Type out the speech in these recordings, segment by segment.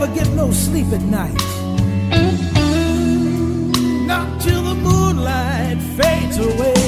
never get no sleep at night. Not till the moonlight fades away.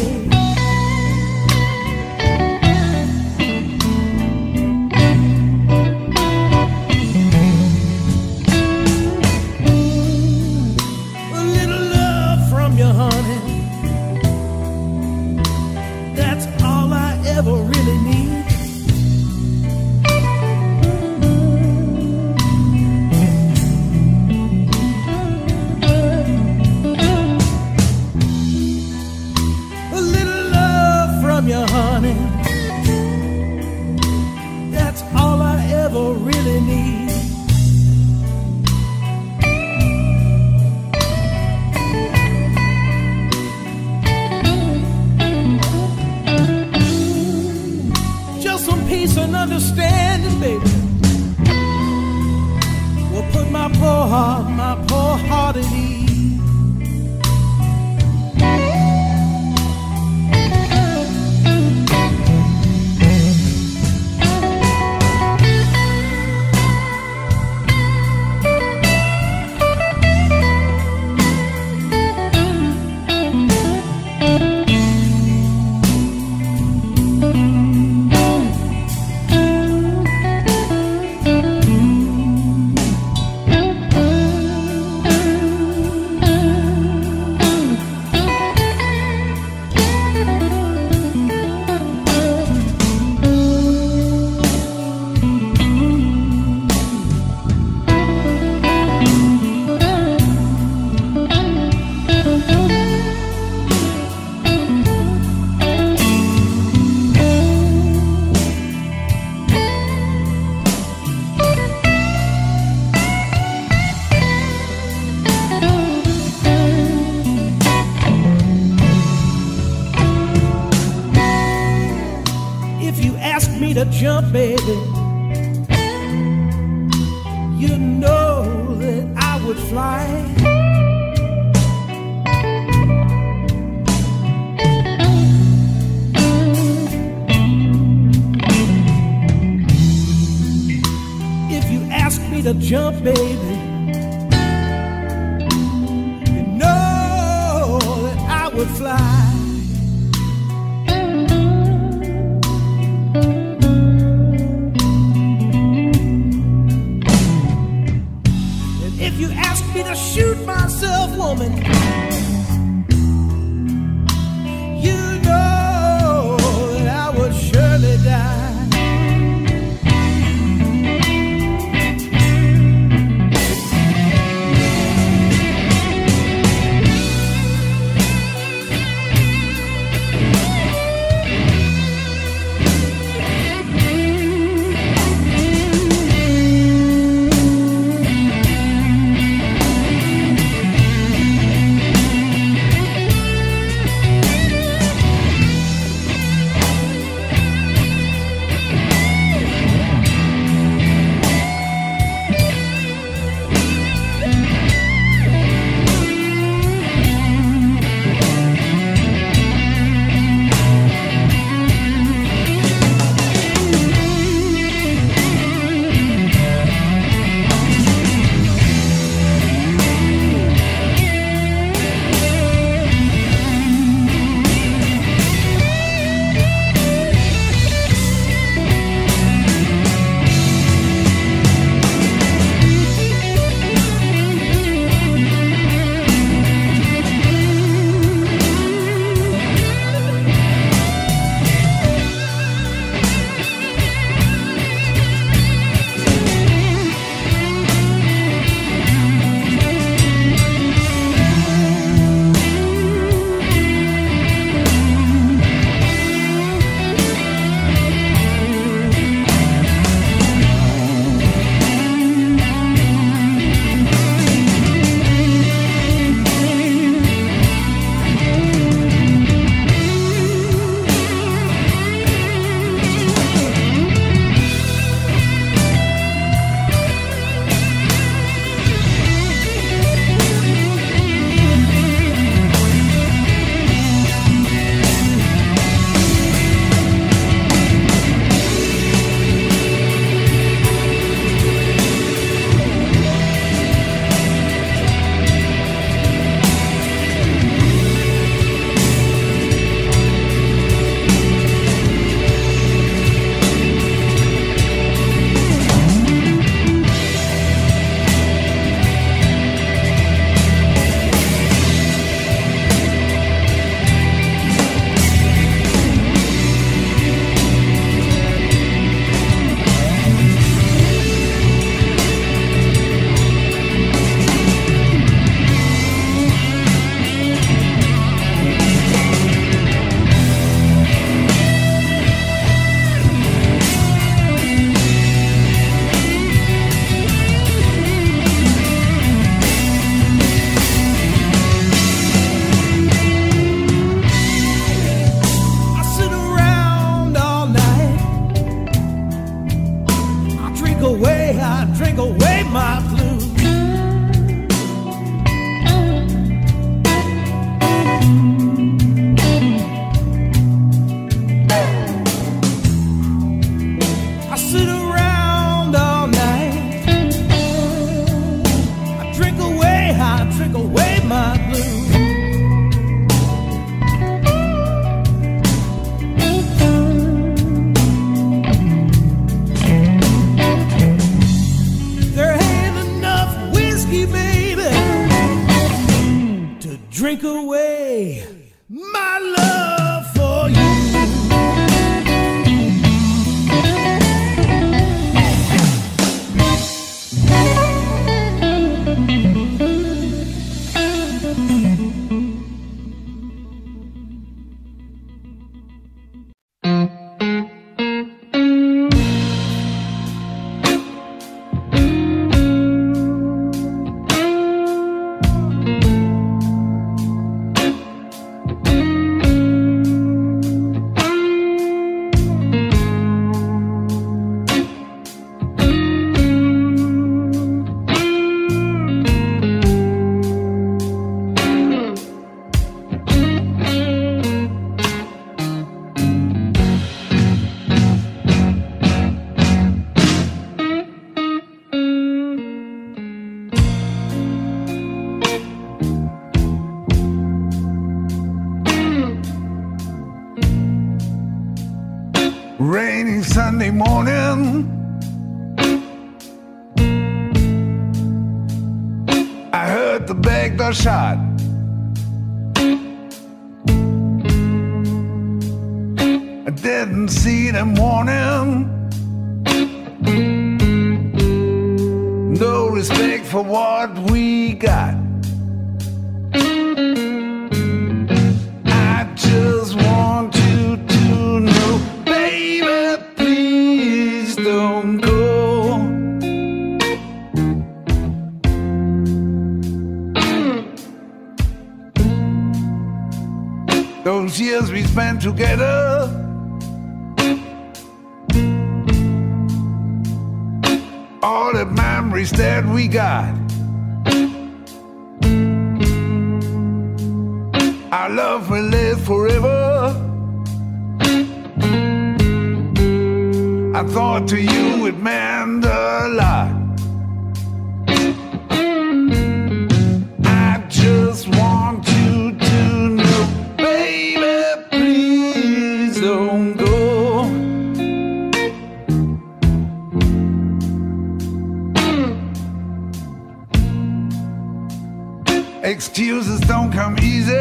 Steals don't come easy.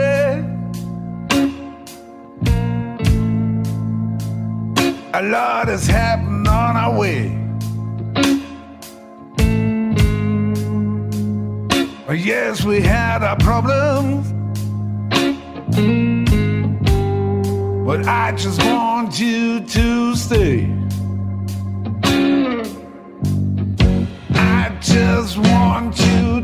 A lot has happened on our way. Yes, we had our problems. But I just want you to stay. I just want you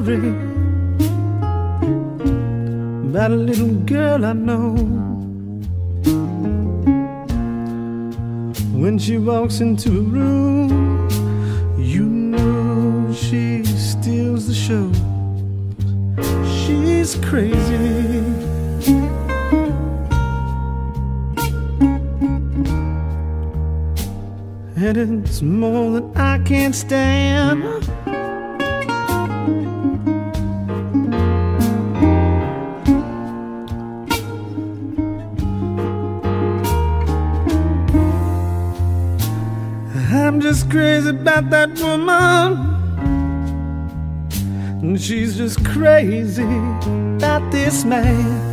story about a little girl I know. When she walks into a room, you know she steals the show. She's crazy. And it's more than I can stand. Crazy about this man.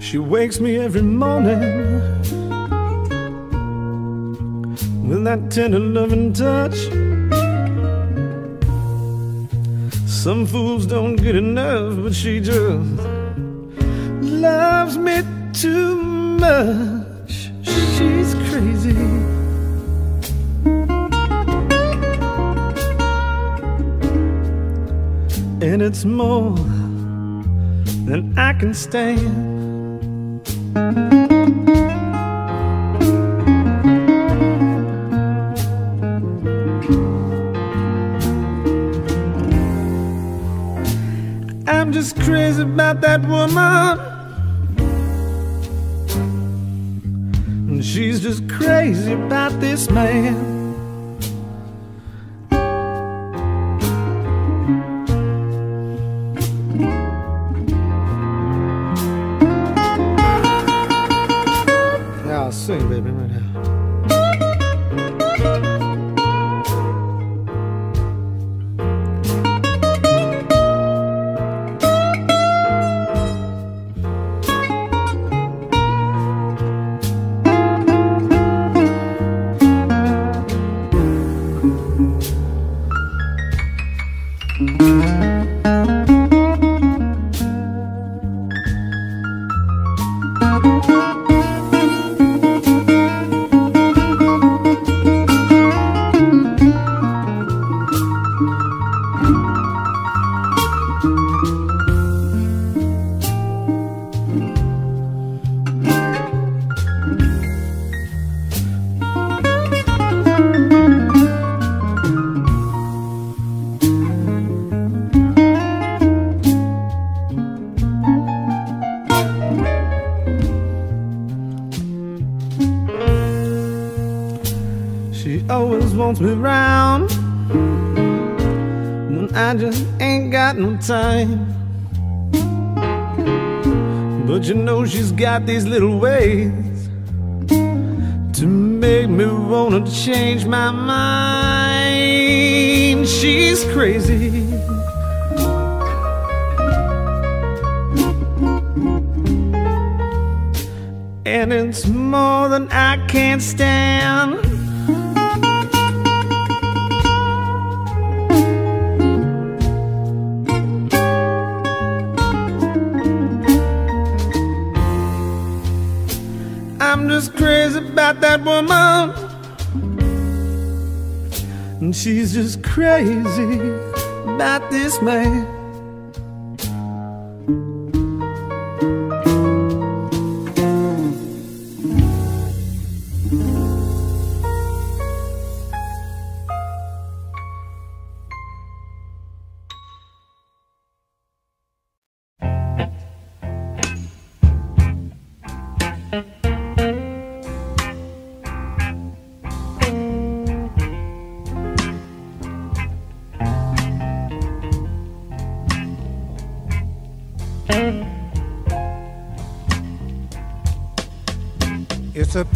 She wakes me every morning with that tender loving touch. Some fools don't get enough, but she just loves me too much. She's crazy. And it's more than I can stand. I'm just crazy about that woman. About this man. Got these little ways to make me wanna change my mind. She's crazy. And it's more than I can stand. She's just crazy about this man. It's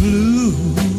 blue.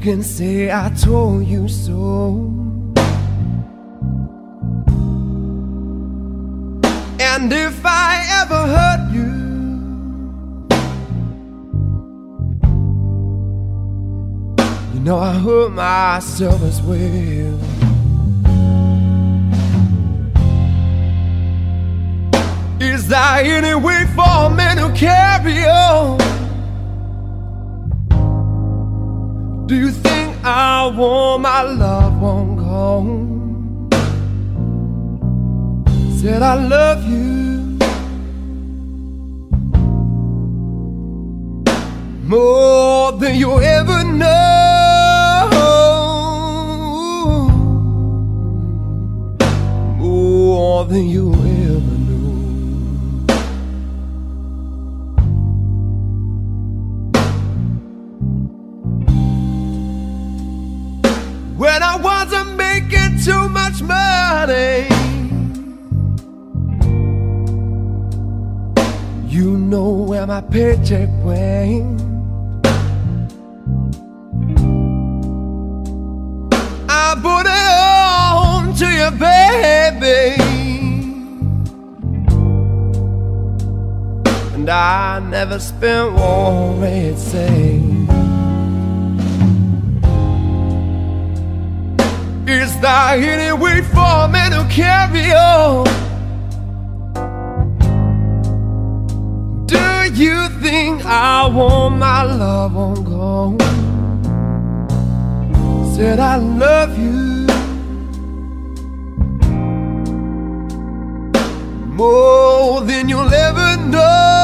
Can say I told you so. And if I ever hurt you, you know I hurt myself as well. Is there any way for a man to carry on? Do you think I want my loved one gone? Said I love you more than you ever know, more than you too much money, you know where my paycheck went. I put it on to you, baby. And I never spent one red cent. Is there any way for me to carry on? Do you think I want my love on gone? Said I love you more than you'll ever know.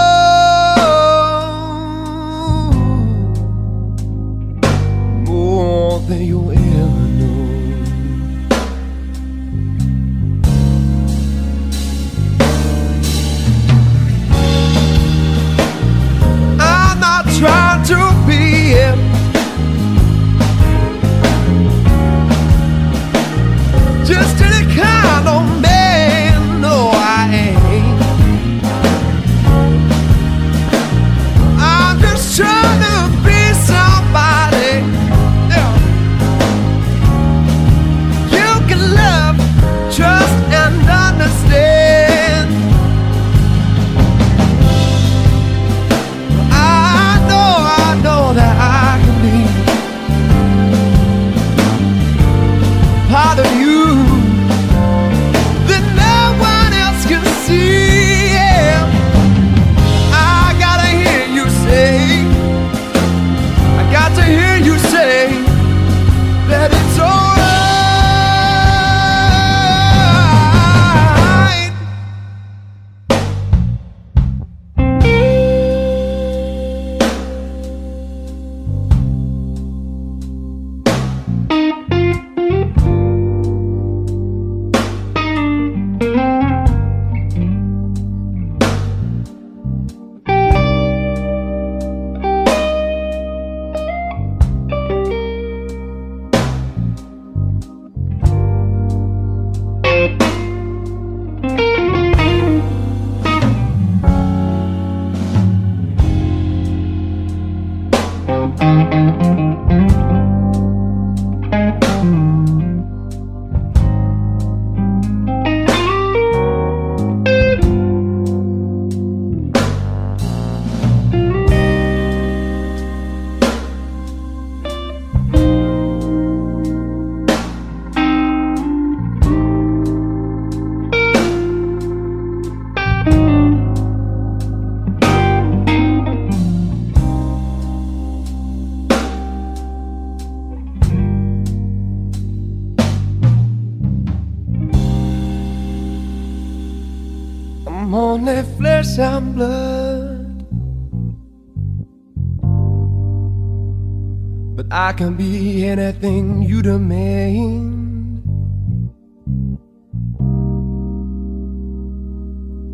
I can be anything you demand.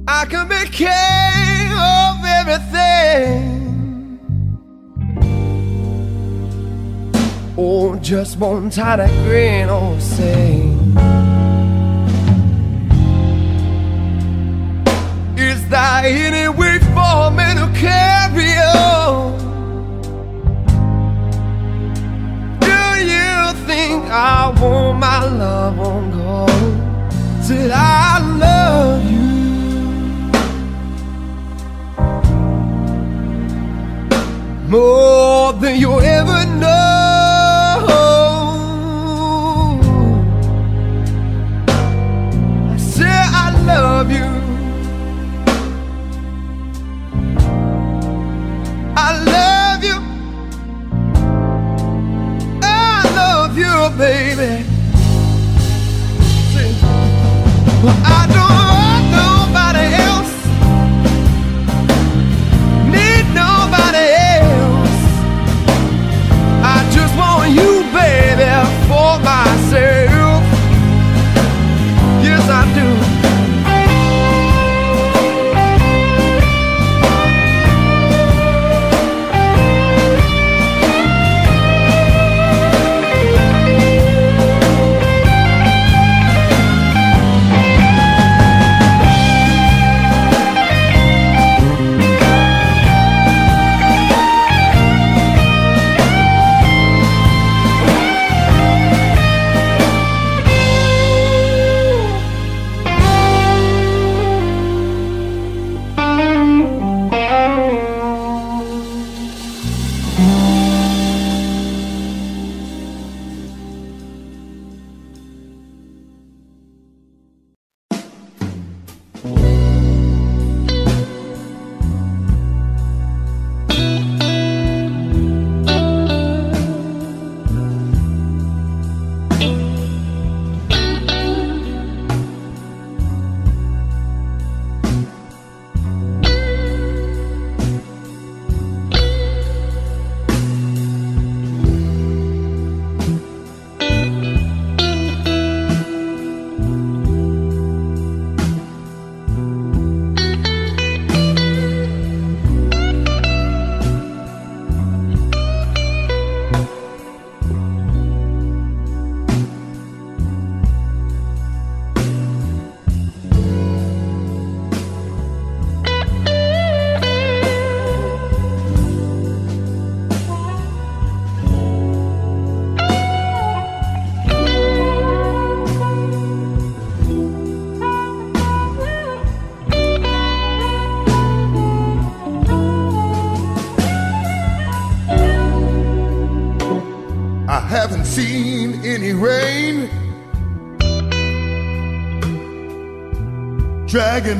I can be king of everything. Or just one tiny grin or say. Is there any way for me to carry on? I want my love on gold? Did I love you? More than you ever know.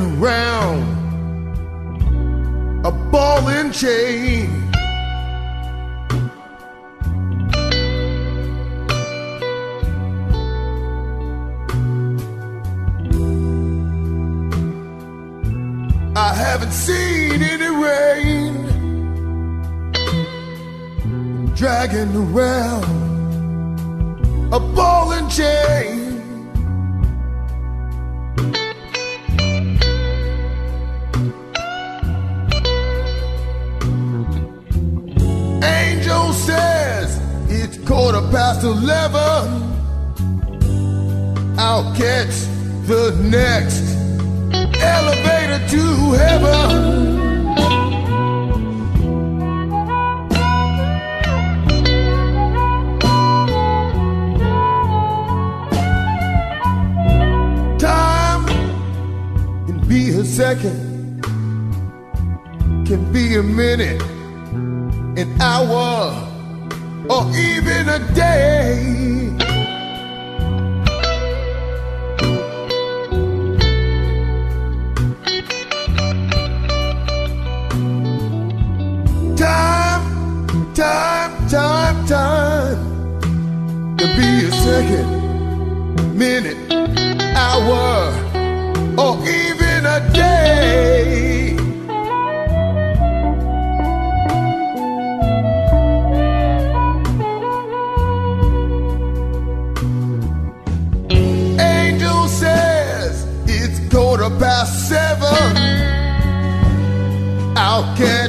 Around Catch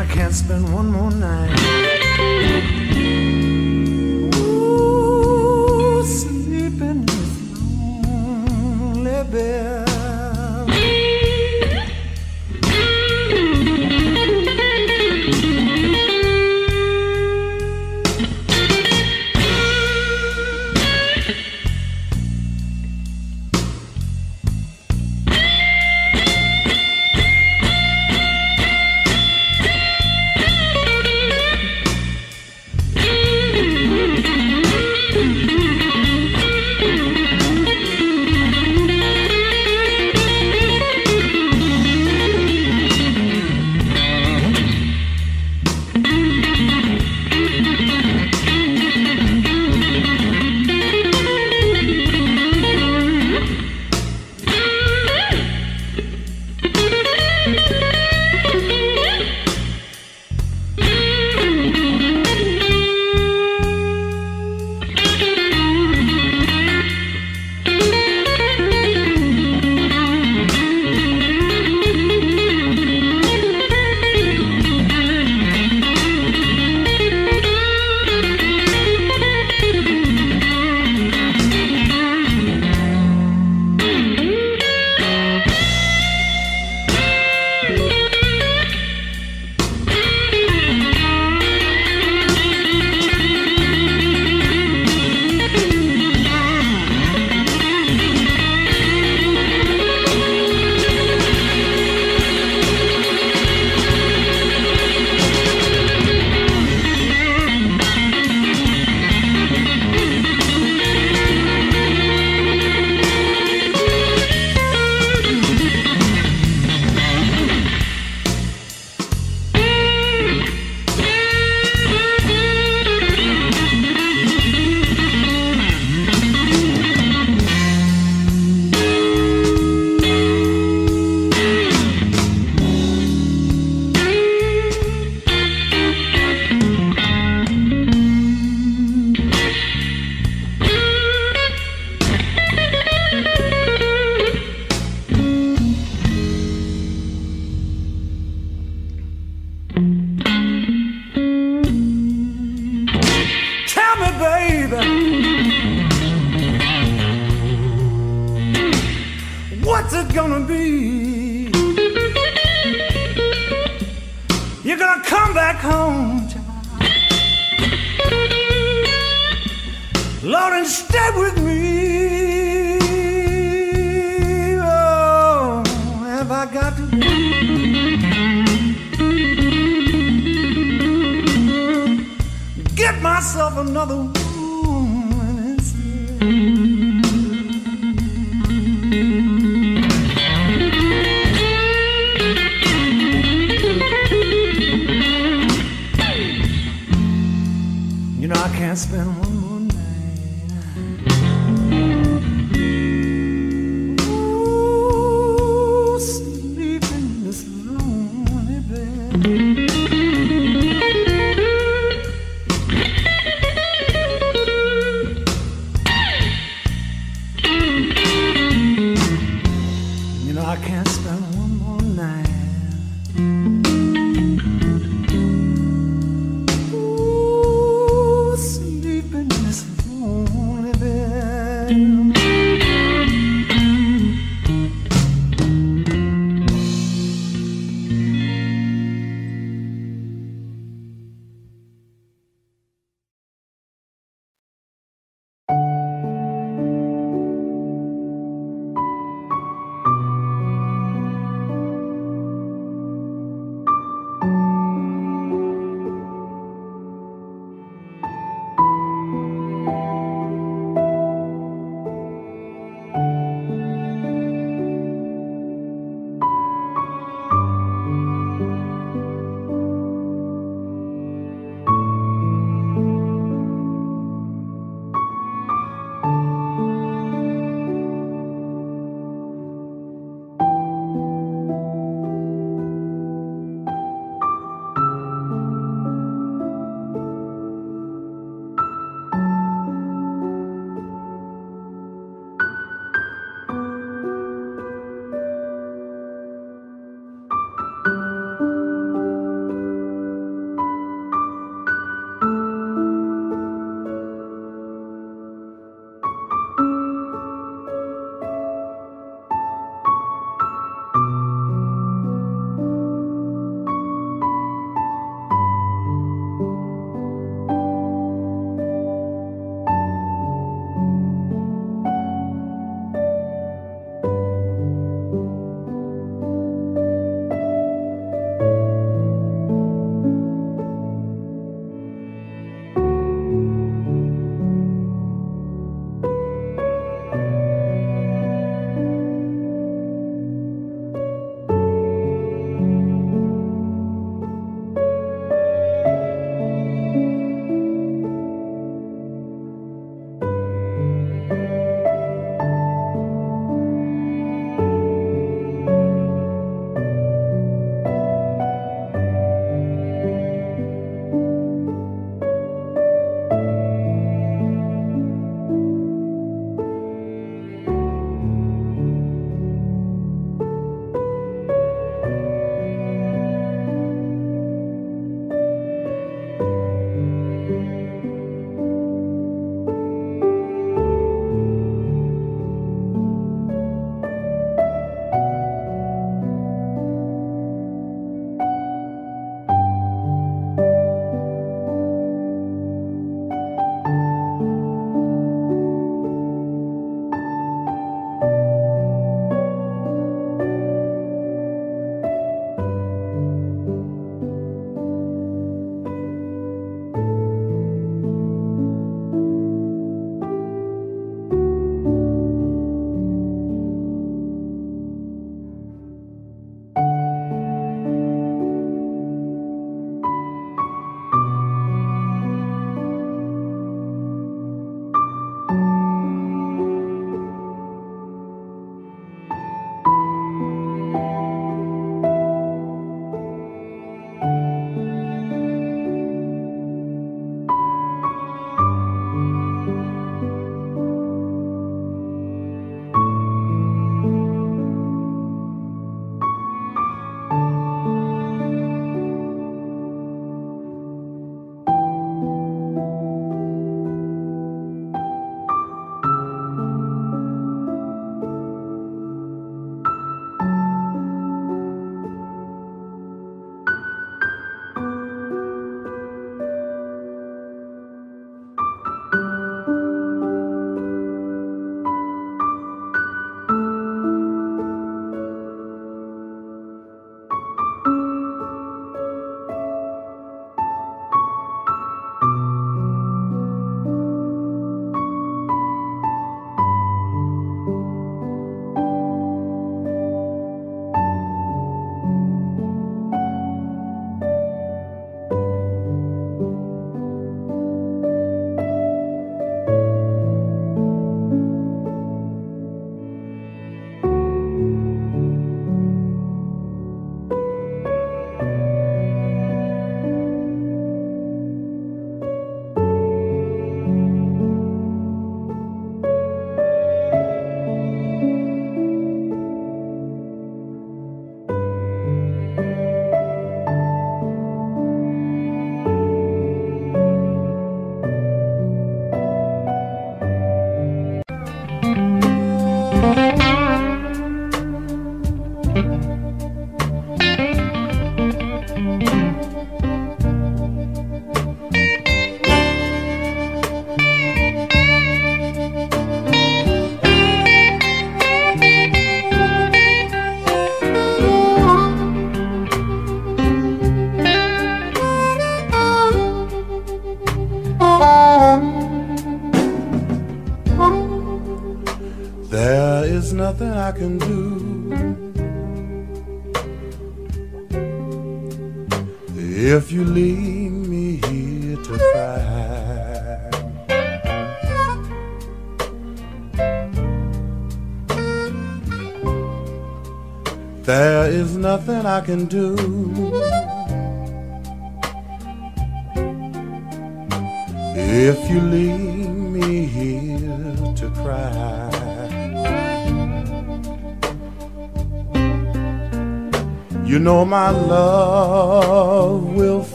I can't spend one more night. Ooh, sleeping is lonely, baby.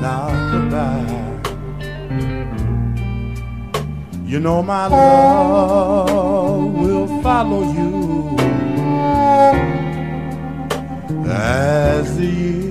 now goodbye. You know my love will follow you as the years.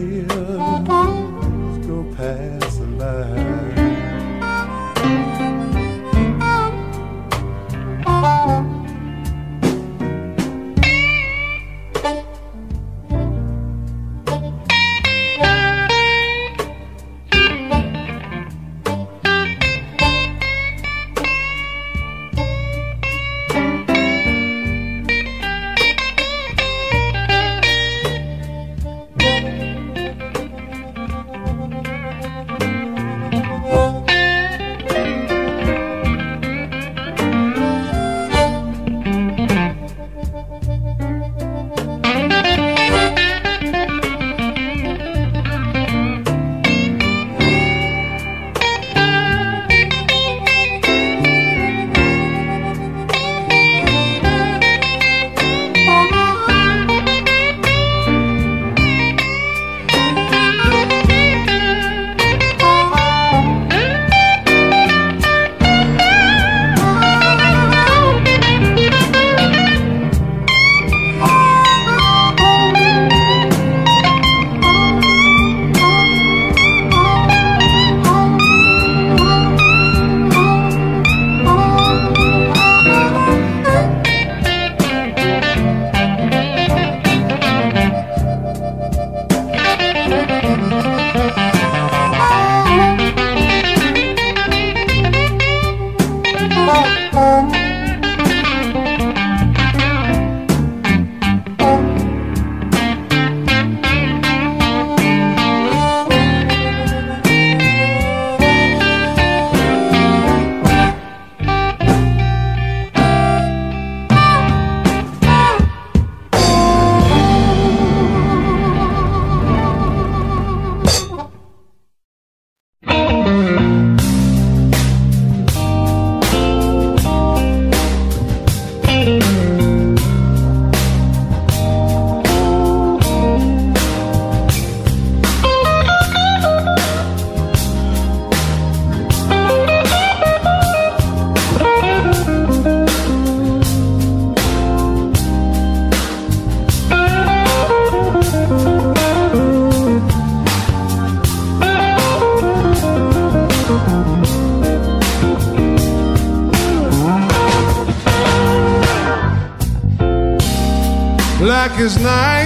Darkest night,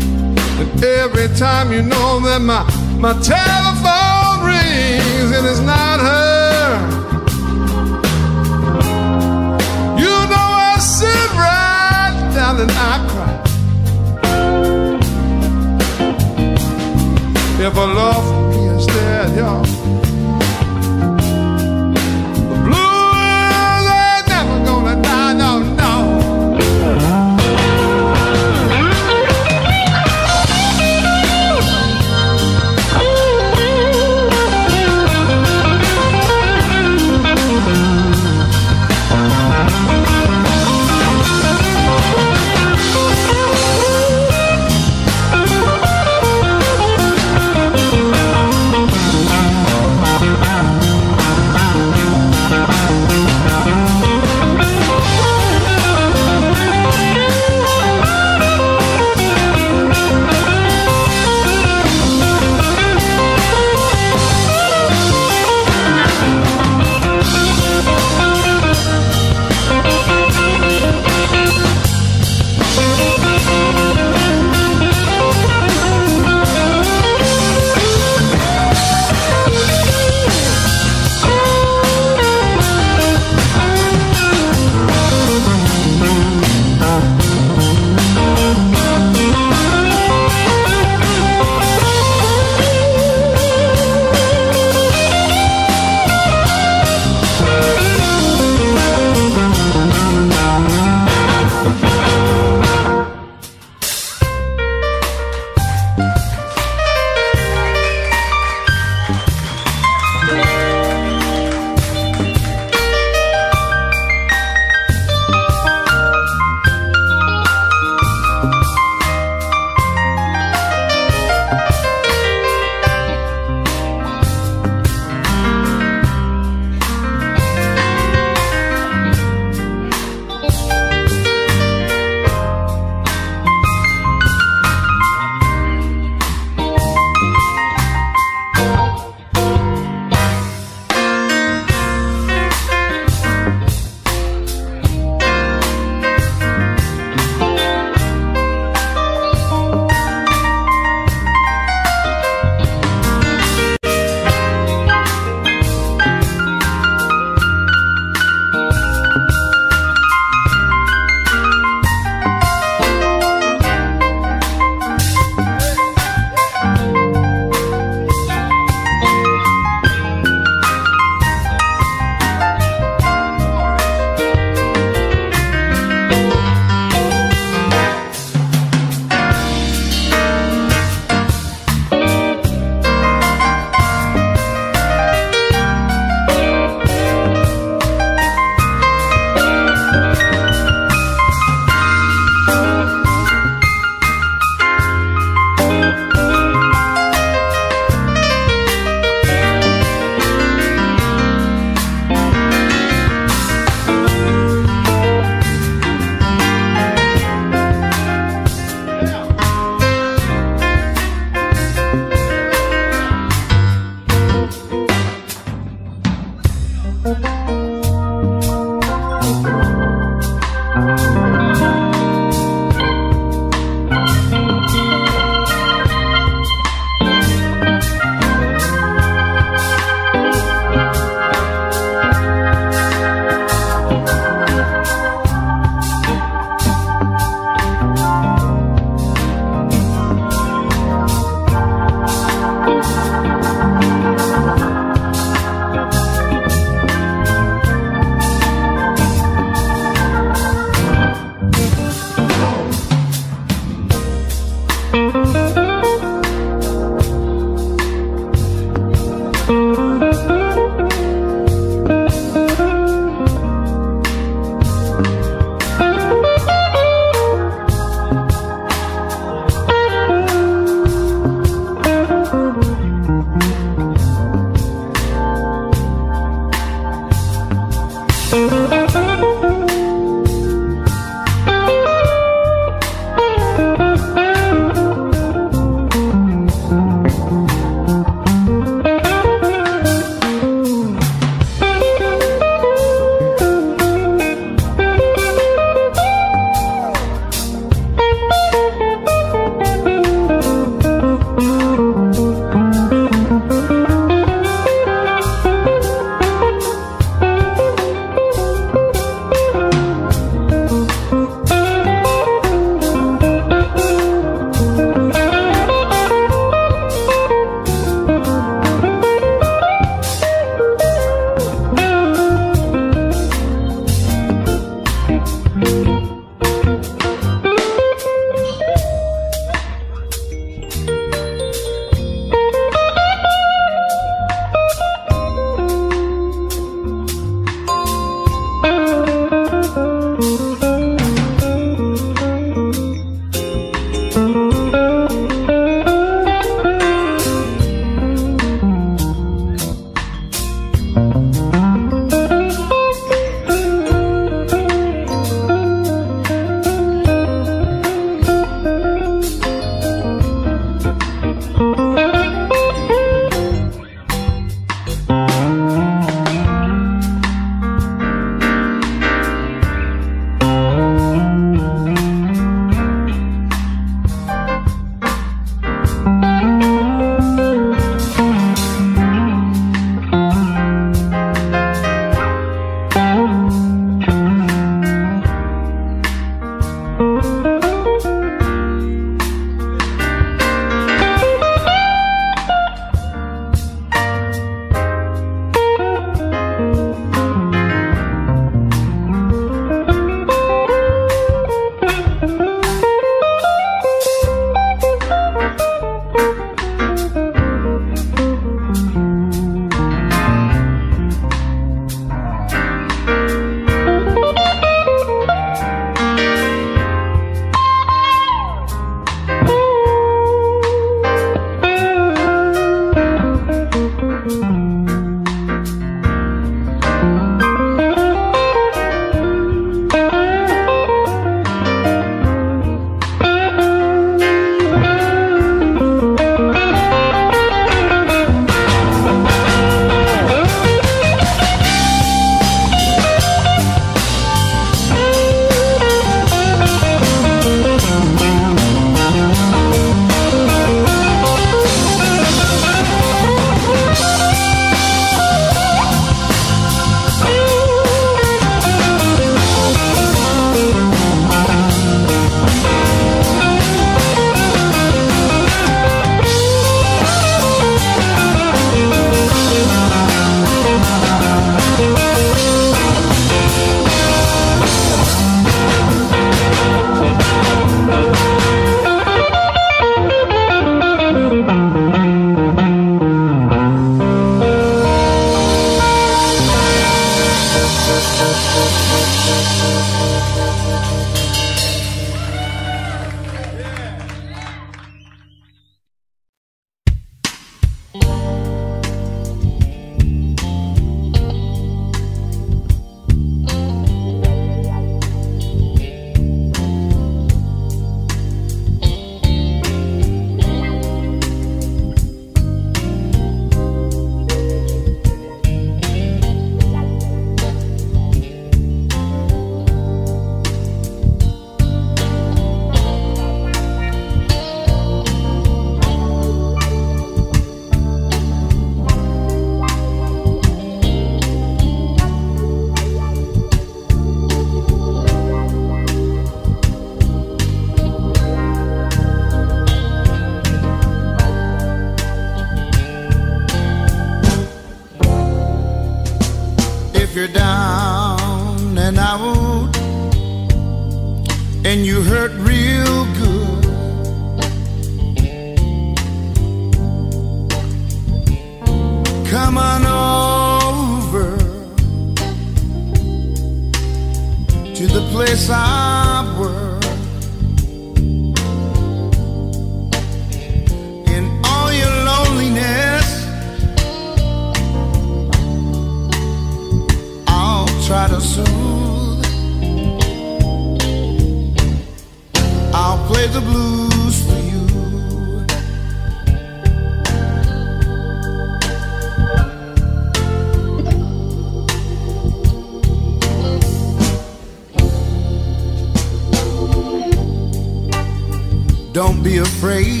afraid.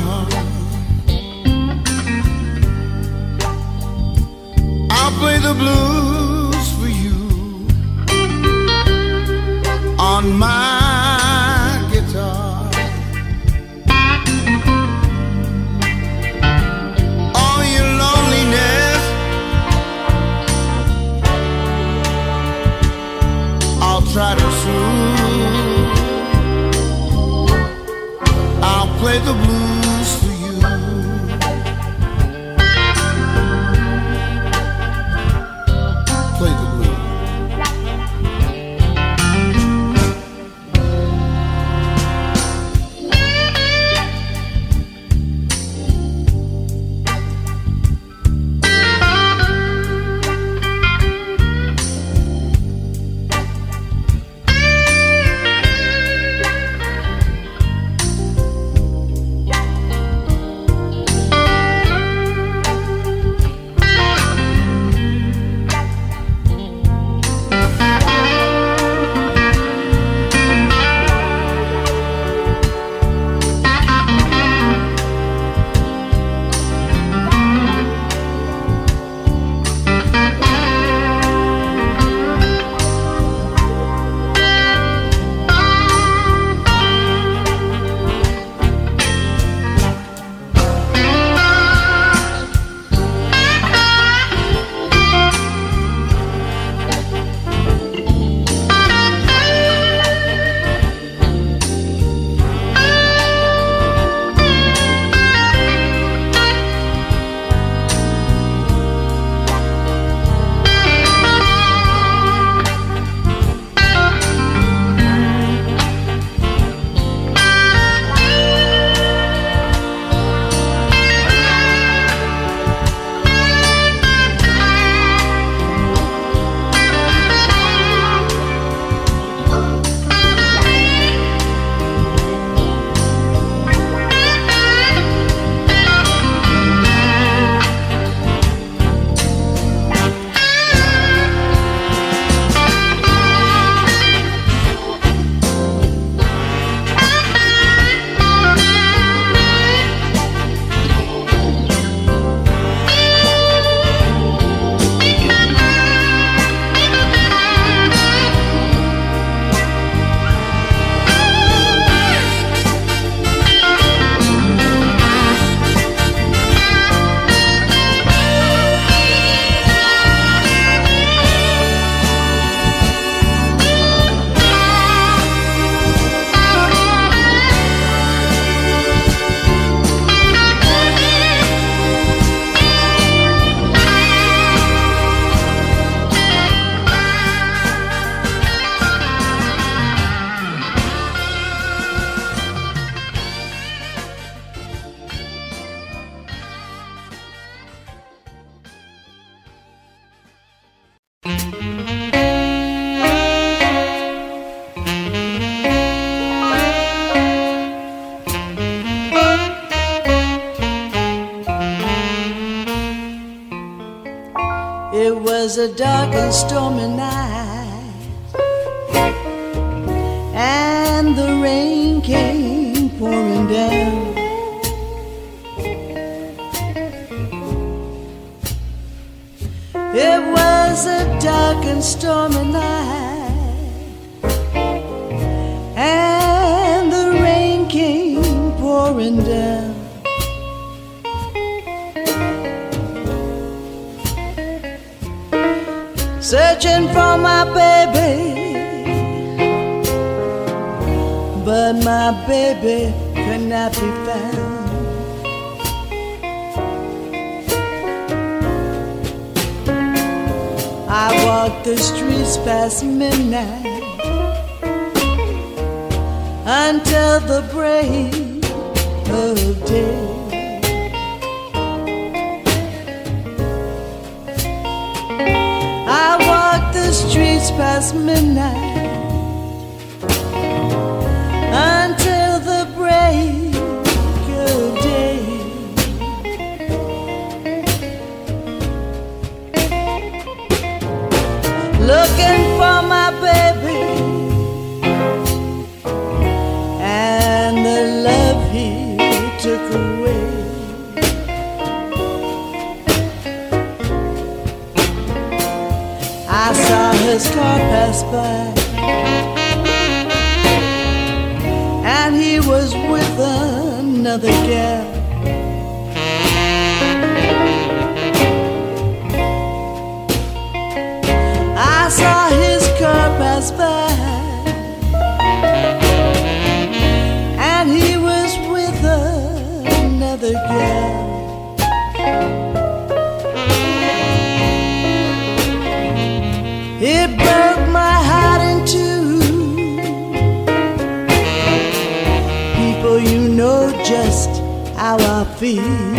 Big a dark and stormy I walked the streets past midnight until the break of day. I walked the streets past midnight his car passed by, and he was with another gal. I saw his car pass by, fim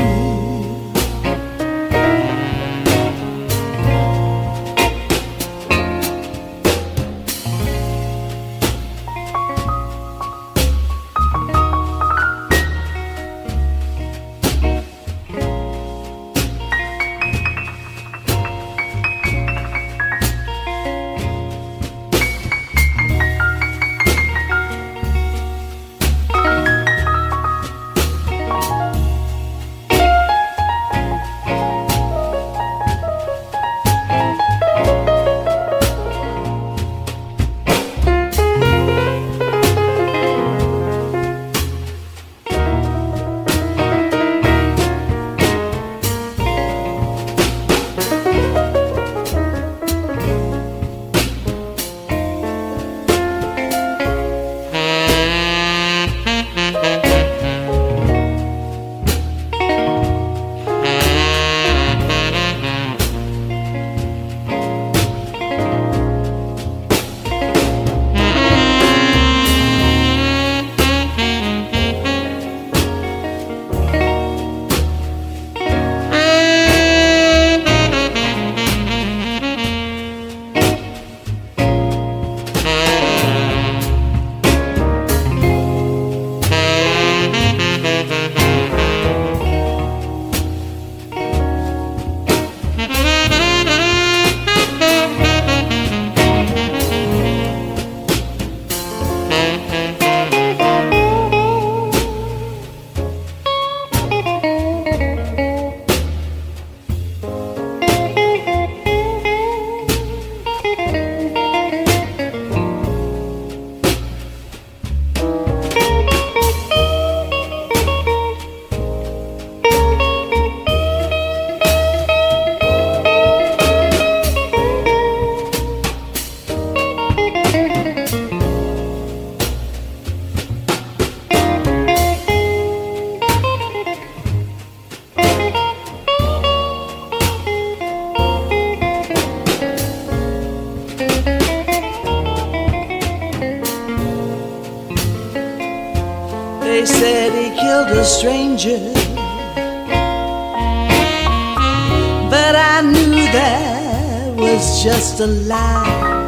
just a lie.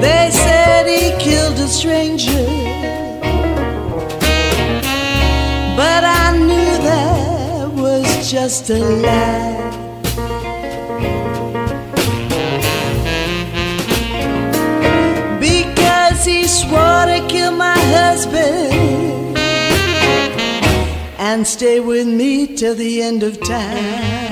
They said he killed a stranger, but I knew that was just a lie. Because he swore to kill my husband and stay with me till the end of time.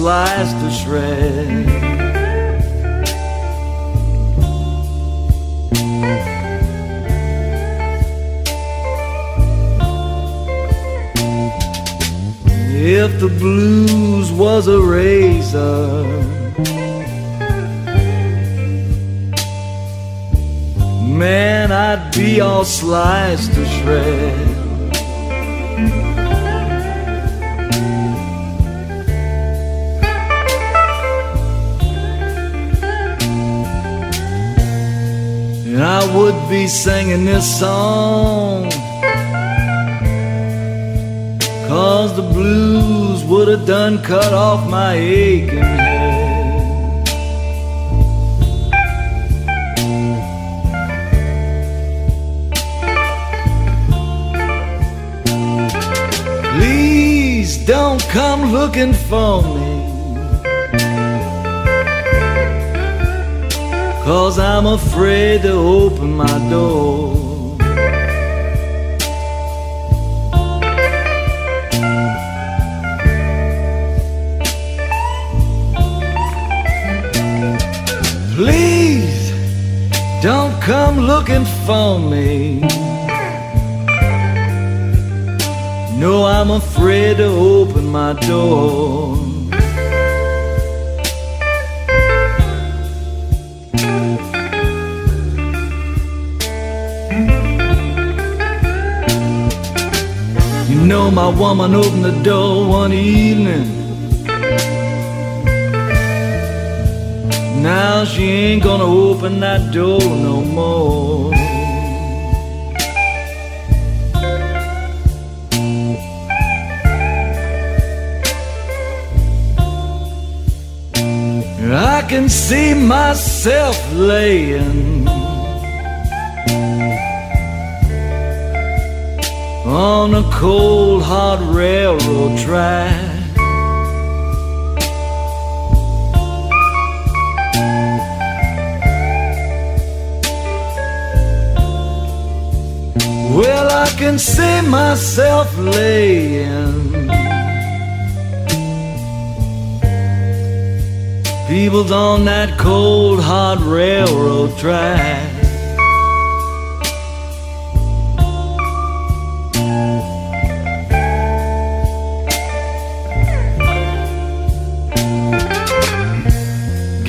life.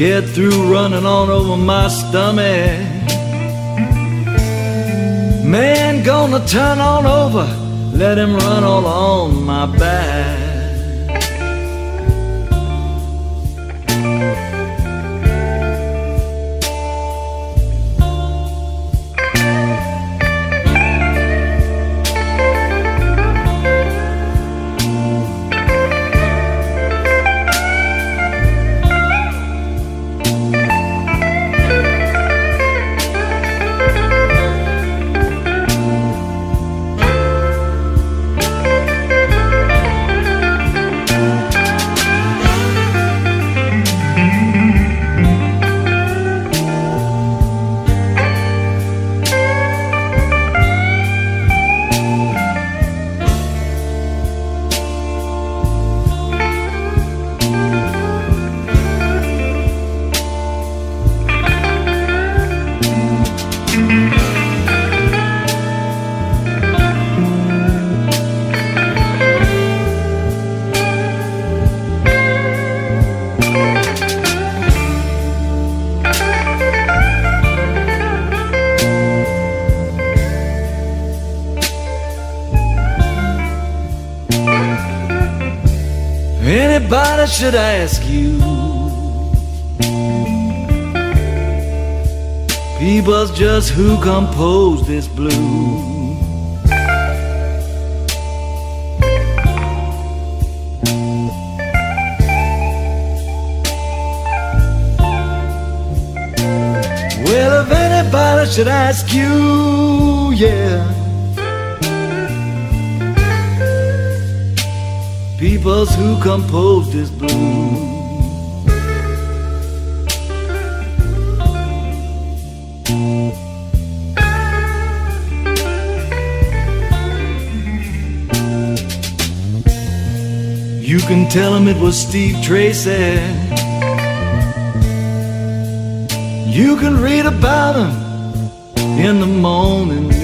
get through running all over my stomach. Man, gonna turn on over, let him run all on my back. Should ask you, people's just who composed this blues. Well, if anybody should ask you, yeah. Peoples who composed this. You can tell him it was Steve Tracy. You can read about him in the morning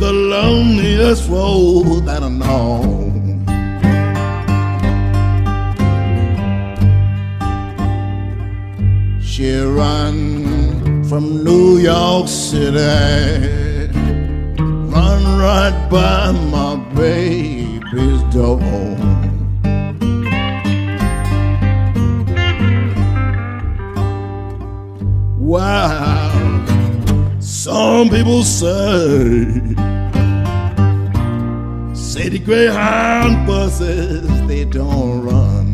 the loneliest road that I know. She run from New York City, run right by my baby's door. Wow, some people say, the Greyhound buses they don't run.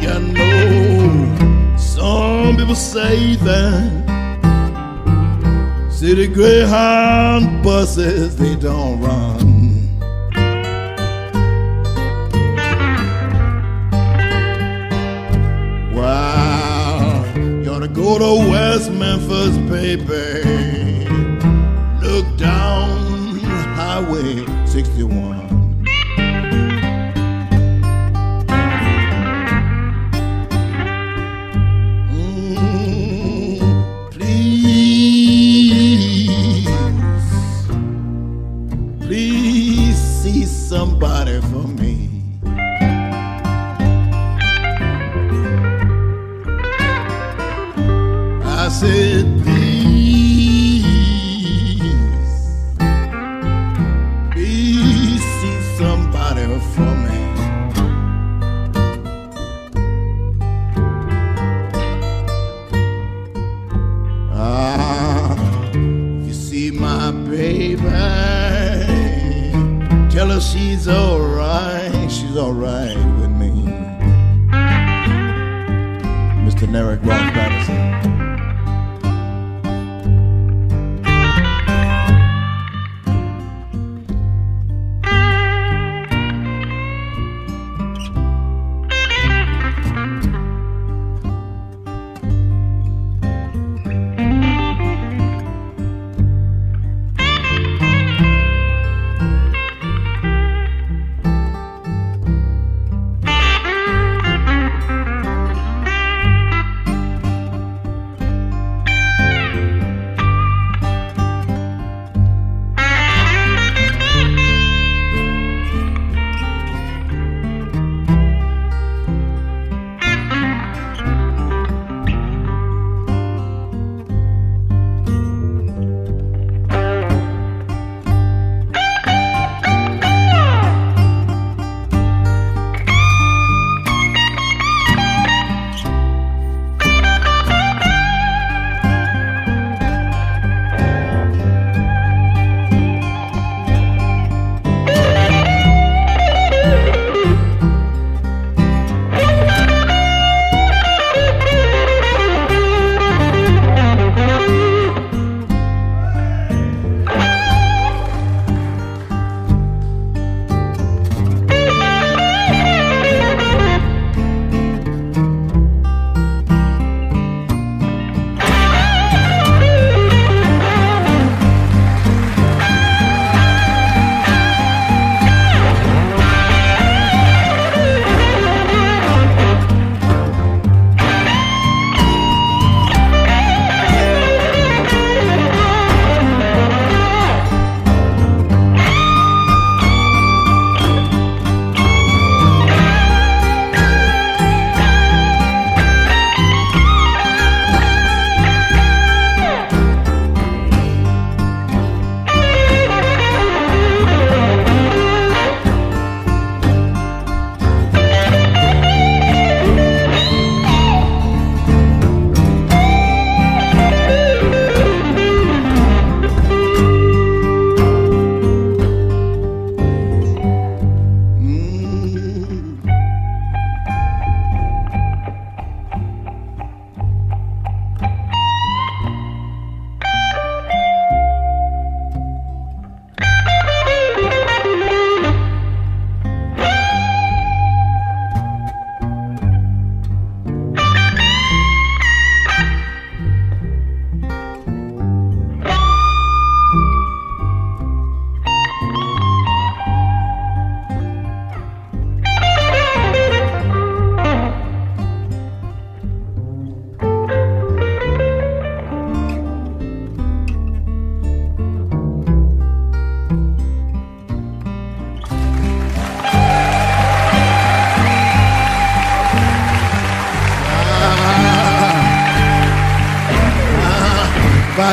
You know, some people say that city Greyhound buses they don't run. Go to West Memphis, baby. Look down Highway 61.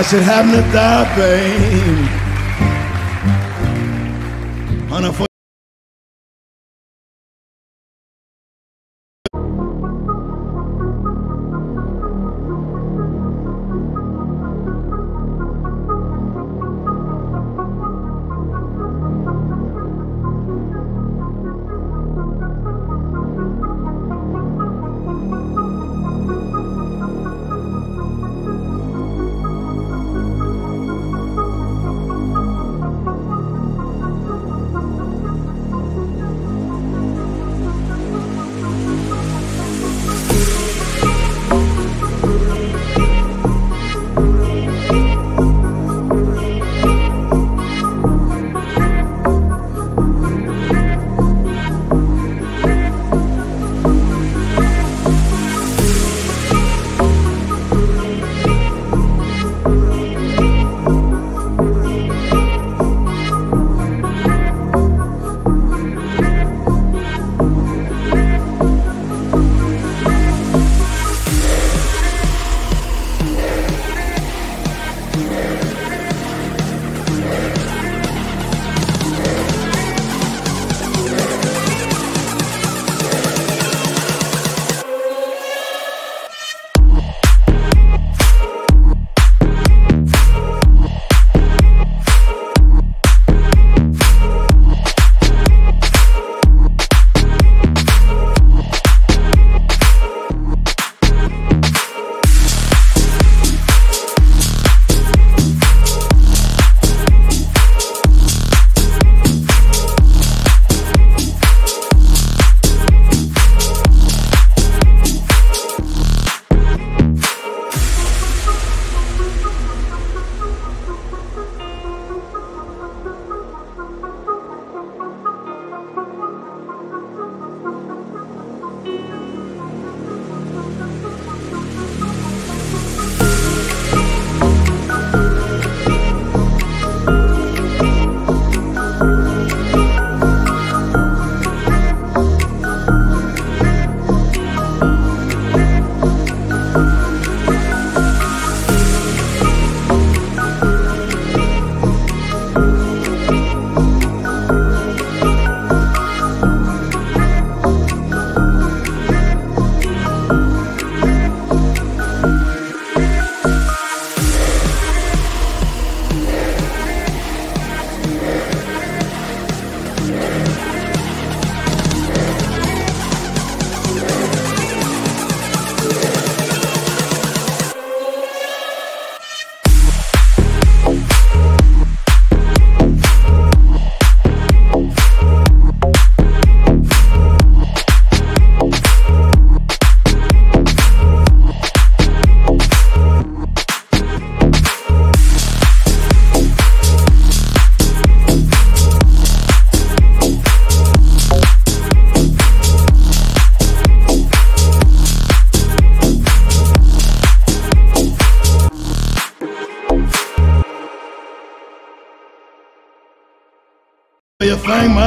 Should happen to die, babe.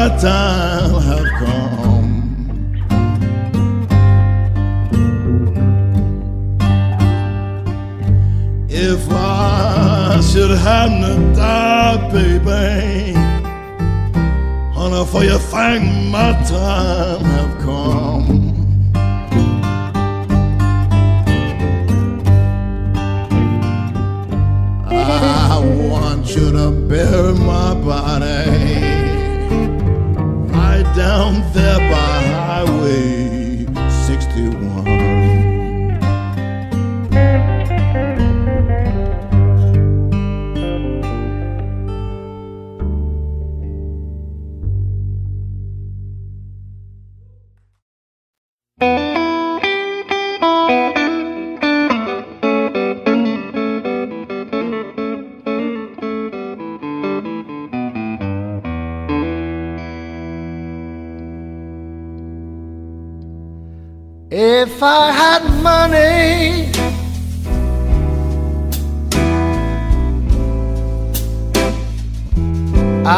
My time have come? If I should happen to die, baby, honey, for you think my time have come? I want you to bury my down there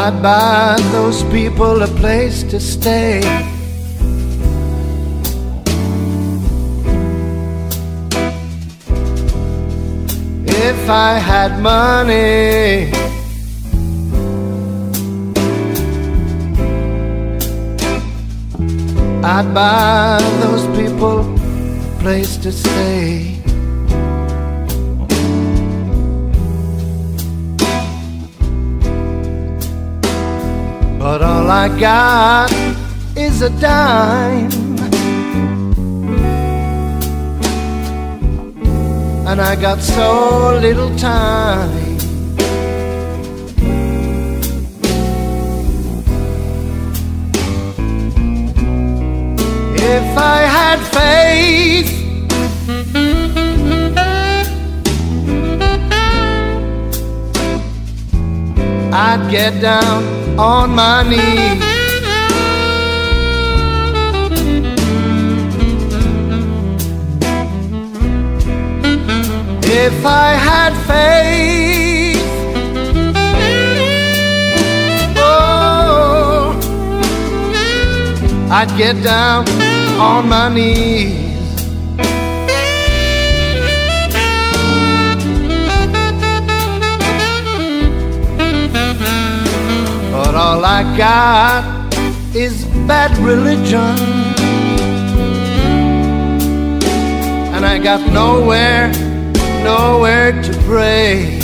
I'd buy those people a place to stay. If if I had money. I'd buy those people a place to stay. I got is a dime. And I got so little time. If I had faith, I'd get down on my knees. If I had faith, oh, I'd get down on my knees. But all I got is bad religion. And I got nowhere, nowhere to pray.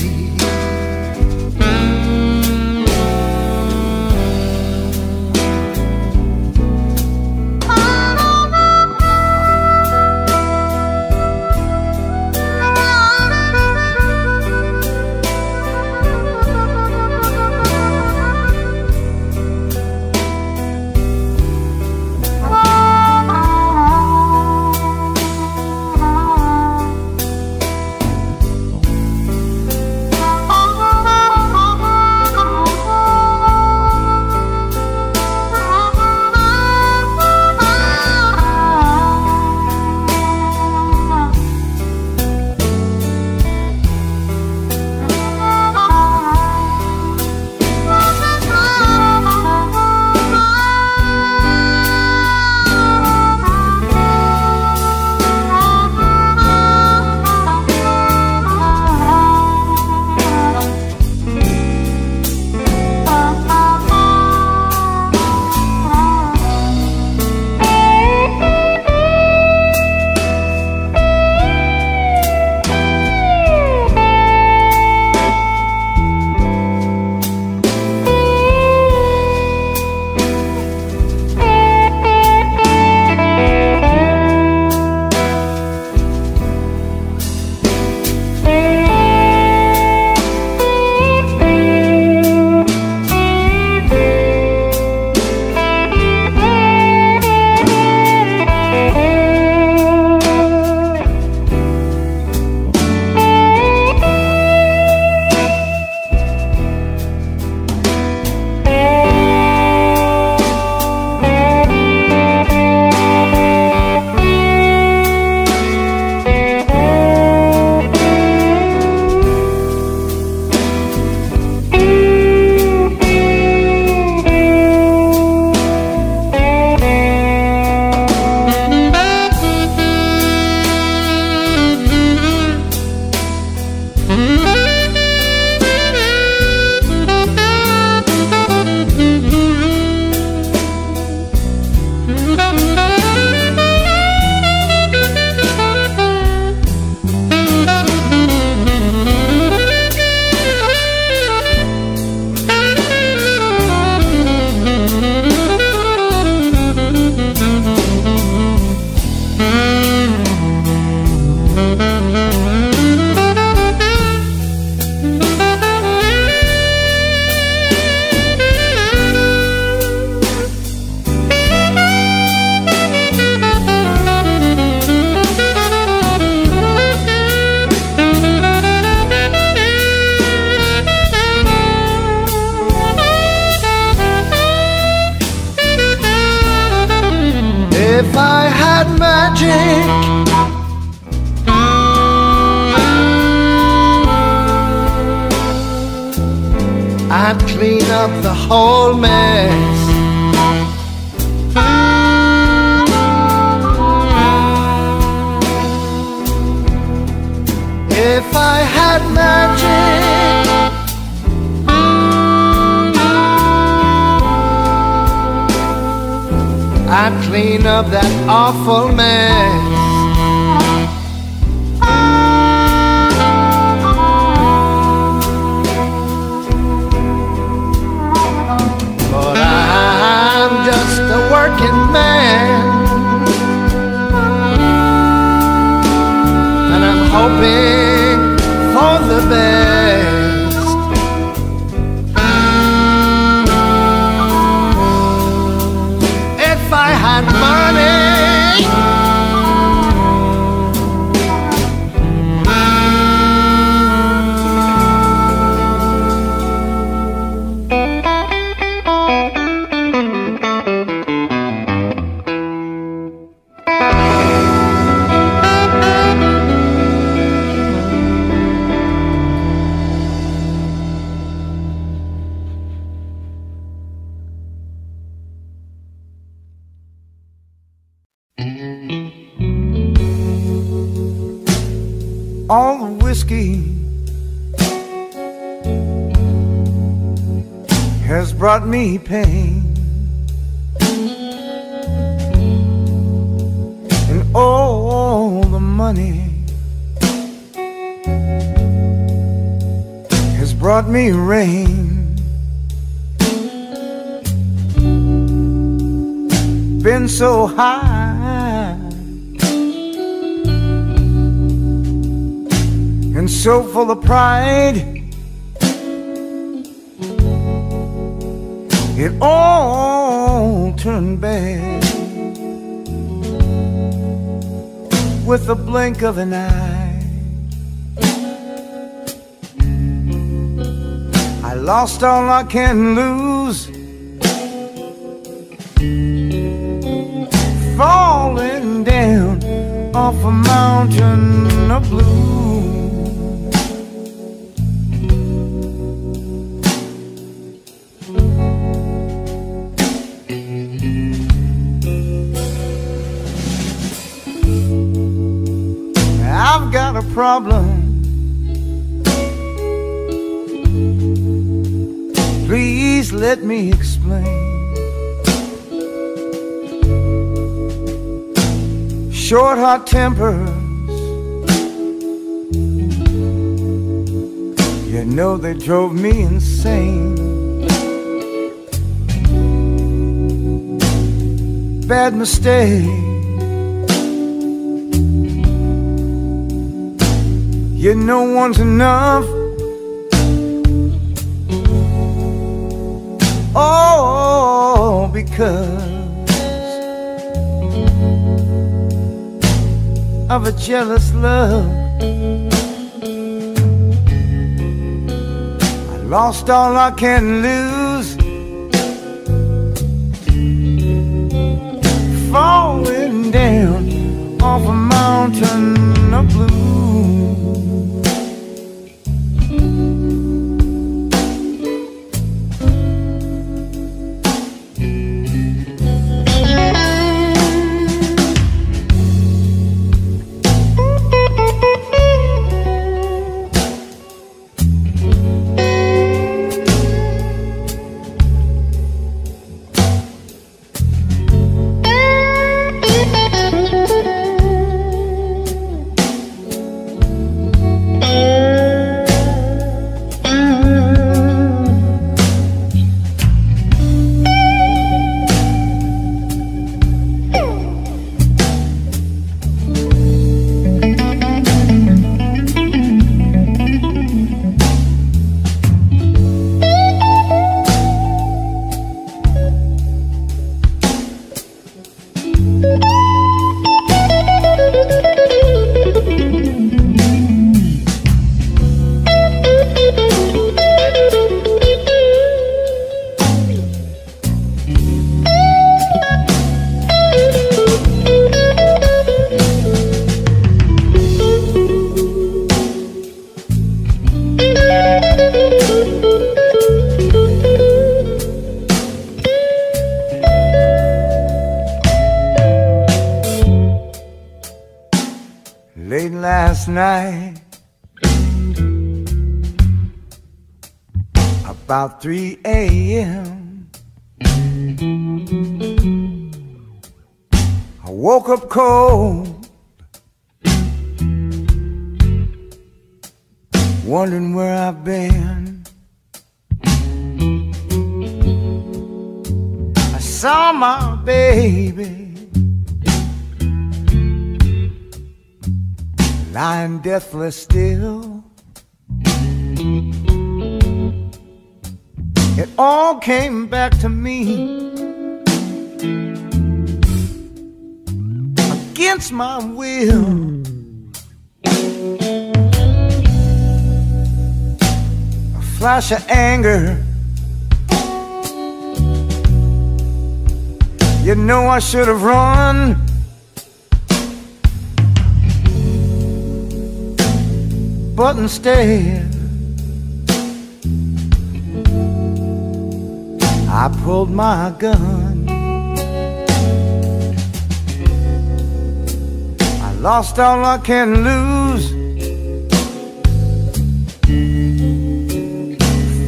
Blink of an eye. I lost all I can lose. Short, hot tempers. You know they drove me insane. Bad mistake. You know one's enough. Oh, because of a jealous love. I lost all I can lose. About 3 Of anger. You know I should have run. But instead, I pulled my gun. I lost all I can lose.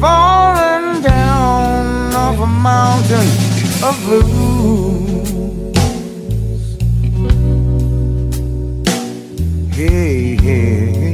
Falling down off a mountain of blues. Hey, hey, hey.